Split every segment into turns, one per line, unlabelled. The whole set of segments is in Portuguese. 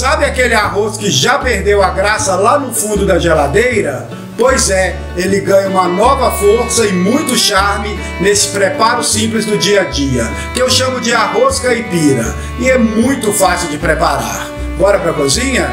Sabe aquele arroz que já perdeu a graça lá no fundo da geladeira? Pois é, ele ganha uma nova força e muito charme nesse preparo simples do dia a dia, que eu chamo de arroz caipira, e é muito fácil de preparar. Bora pra cozinha?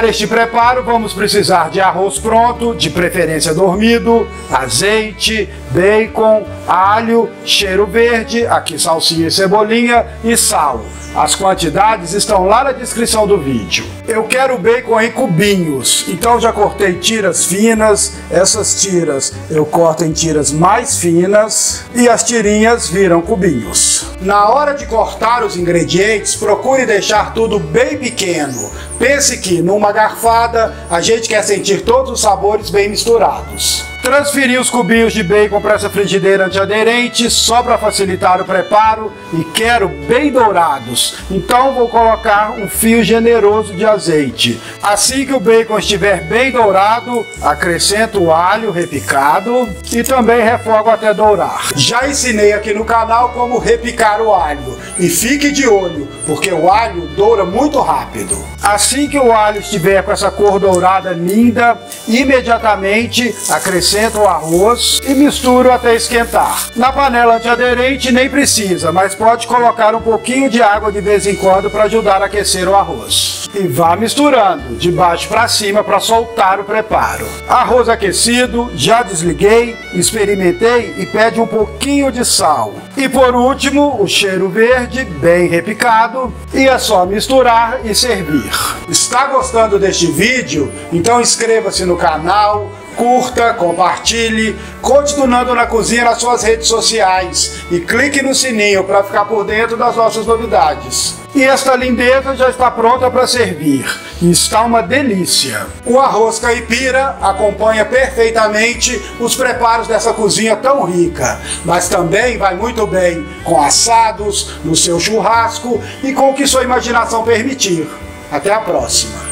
Para este preparo, vamos precisar de arroz pronto, de preferência dormido, azeite, bacon, alho, cheiro verde, aqui salsinha e cebolinha e sal. As quantidades estão lá na descrição do vídeo. Eu quero bacon em cubinhos, então já cortei tiras finas. Essas tiras eu corto em tiras mais finas e as tirinhas viram cubinhos. Na hora de cortar os ingredientes, procure deixar tudo bem pequeno. Pense que numa garfada a gente quer sentir todos os sabores bem misturados. Transferi os cubinhos de bacon para essa frigideira antiaderente só para facilitar o preparo e quero bem dourados. Então vou colocar um fio generoso de azeite. Assim que o bacon estiver bem dourado, acrescento o alho repicado e também refogo até dourar. Já ensinei aqui no canal como repicar o alho e fique de olho, porque o alho doura muito rápido. Assim que o alho estiver com essa cor dourada linda, imediatamente acrescento acrescento o arroz e misturo até esquentar. Na panela antiaderente nem precisa, mas pode colocar um pouquinho de água de vez em quando para ajudar a aquecer o arroz. E vá misturando, de baixo para cima para soltar o preparo. Arroz aquecido, já desliguei, experimentei e pede um pouquinho de sal. E por último, o cheiro verde, bem repicado, e é só misturar e servir. Está gostando deste vídeo? Então inscreva-se no canal, curta, compartilhe, continuando na cozinha nas suas redes sociais e clique no sininho para ficar por dentro das nossas novidades. E esta lindeza já está pronta para servir. Está uma delícia. O arroz caipira acompanha perfeitamente os preparos dessa cozinha tão rica, mas também vai muito bem com assados, no seu churrasco e com o que sua imaginação permitir. Até a próxima!